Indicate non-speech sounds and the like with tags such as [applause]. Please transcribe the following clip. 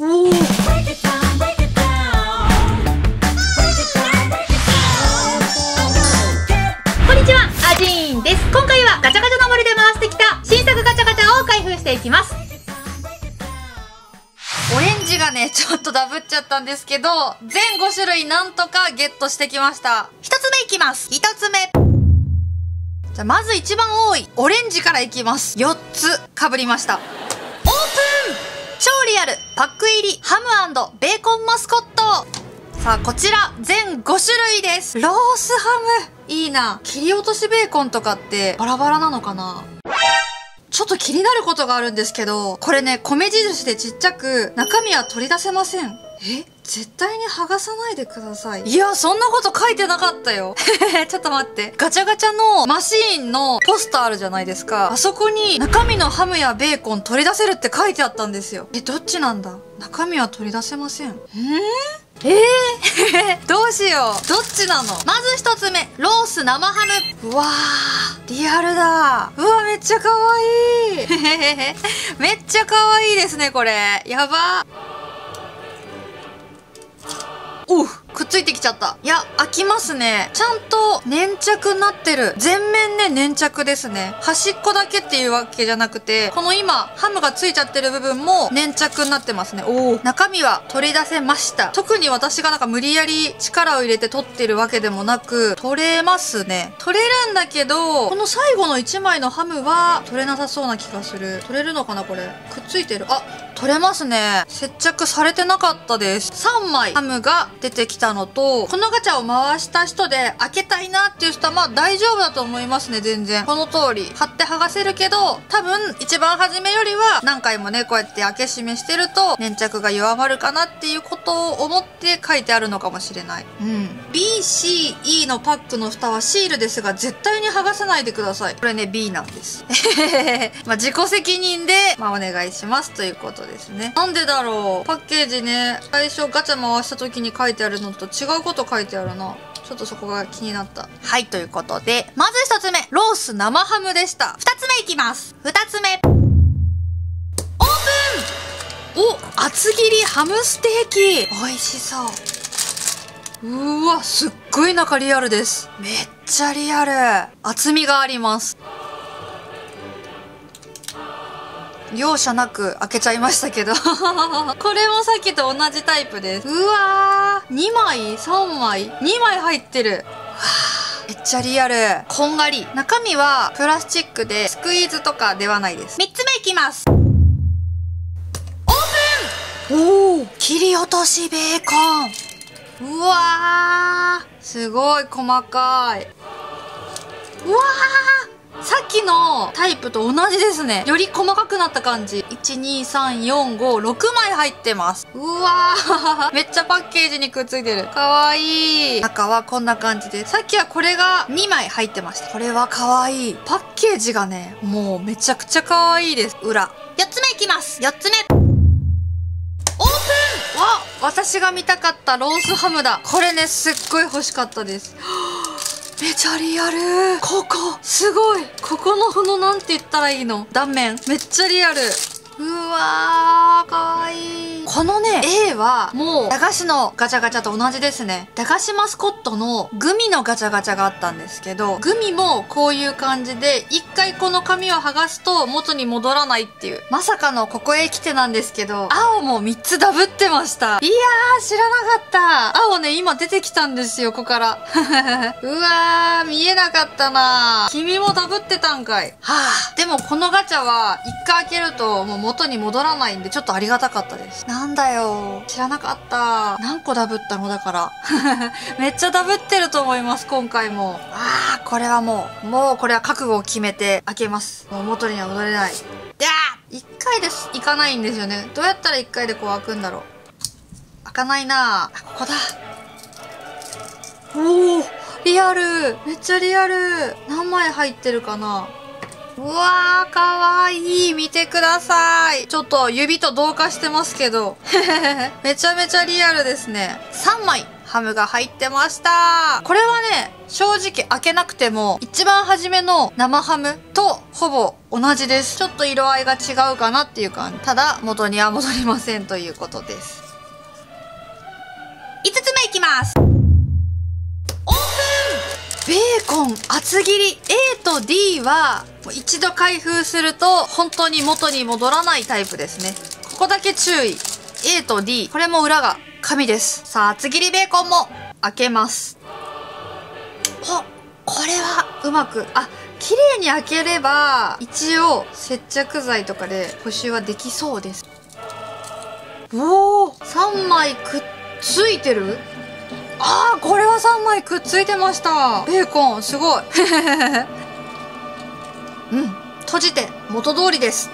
今回はガチャガチャの森で回してきた新作ガチャガチャを開封していきます。オレンジがね、ちょっとダブっちゃったんですけど、全5種類なんとかゲットしてきました。一つ目いきます。一つ目。じゃあ、まず一番多い、オレンジからいきます。4つ被りました。アル、パック入り、ハムベーコンマスコット。さあ、こちら、全5種類です。ロースハム。いいな。切り落としベーコンとかってバラバラなのかな？ちょっと気になることがあるんですけど、これね、米印でちっちゃく、中身は取り出せません。え絶対に剥がさないでください。いや、そんなこと書いてなかったよ。[laughs] ちょっと待って。ガチャガチャのマシーンのポスターあるじゃないですか。あそこに中身のハムやベーコン取り出せるって書いてあったんですよ。え、どっちなんだ？中身は取り出せません。んえー、[laughs] どうしよう。どっちなの？まず一つ目、ロース生ハム。うわー、リアルだ。うわ、めっちゃ可愛い。[laughs] めっちゃ可愛いですね、これ。やば。おうくっついてきちゃった。いや、開きますね。ちゃんと粘着になってる。全面ね、粘着ですね。端っこだけっていうわけじゃなくて、この今、ハムがついちゃってる部分も粘着になってますね。おお。中身は取り出せました。特に私がなんか無理やり力を入れて取ってるわけでもなく、取れますね。取れるんだけど、この最後の1枚のハムは取れなさそうな気がする。取れるのかなこれ。くっついてる。あ、取れますね。接着されてなかったです。3枚ハムが出てきたのと、このガチャを回した人で開けたいなっていう人はまあ大丈夫だと思いますね、全然。この通り。貼って剥がせるけど、多分一番初めよりは何回もね、こうやって開け閉めしてると粘着が弱まるかなっていうことを思って書いてあるのかもしれない。うん。B、C、E のパックの蓋はシールですが、絶対に剥がさないでください。これね、B なんです。[laughs] まあ自己責任で、まあお願いしますということですね。なんでだろうパッケージね、最初ガチャ回した時に書いてあるのと違うこと書いてあるな。ちょっとそこが気になった。はい、ということで、まず一つ目、ロース生ハムでした。二つ目いきます。二つ目。オープンお、厚切りハムステーキ美味しそう。うわ、すっごい中リアルです。めっちゃリアル。厚みがあります。容赦なく開けちゃいましたけど。[laughs] これもさっきと同じタイプです。うわー。2枚？3枚？2枚入ってる。めっちゃリアル。こんがり。中身はプラスチックでスクイーズとかではないです。3つ目いきます。オープン！おお切り落としベーコン。うわー。すごい細かい。うわー。さっきのタイプと同じですね。より細かくなった感じ。1、2、3、4、5、6枚入ってます。うわー [laughs] めっちゃパッケージにくっついてる。かわいい。中はこんな感じです。さっきはこれが2枚入ってました。これはかわいい。パッケージがね、もうめちゃくちゃかわいいです。裏。4つ目いきます。4つ目。オープンわ私が見たかったロースハムだ。これね、すっごい欲しかったです。めちゃリアル。ここ。すごい。ここのこのなんて言ったらいいの？断面。めっちゃリアル。うわーかわいいこのね A はもう。駄菓子のガチャガチャと同じですね。駄菓子マスコットのグミのガチャガチャがあったんですけどグミもこういう感じで一回この紙を剥がすと元に戻らないっていう。まさかのここへ来てなんですけど青も3つダブってました。いやー知らなかった。青ね今出てきたんですよここから。[laughs] うわー見えなかったな。君もダブってたんかい。はあ。でもこのガチャは一回開けるともう元に戻らないんでちょっとありがたかったです。ななんだよ。知らなかった。何個ダブったの？だから。[laughs] めっちゃダブってると思います今回も。ああこれはもうもうこれは覚悟を決めて開けます。もう元には戻れない。いやー一回ですいかないんですよね。どうやったら一回でこう開くんだろう。開かないな。あここだ。おおリアル。めっちゃリアル。何枚入ってるかな。うわー、かわいい。見てください。ちょっと指と同化してますけど。[laughs] めちゃめちゃリアルですね。3枚ハムが入ってましたこれはね正直開けなくても一番初めの生ハムとほぼ同じですちょっと色合いが違うかなっていう感じただ元には戻りませんということです5つ目いきますベーコン厚切り A と D は一度開封すると本当に元に戻らないタイプですね。ここだけ注意。A と D これも裏が紙です。さあ厚切りベーコンも開けます。おこれはうまくあ綺麗に開ければ一応接着剤とかで補修はできそうです。おお3枚くっついてる？あーこれは3枚くっついてました。ベーコンすごい。[laughs] うん閉じて元通りです。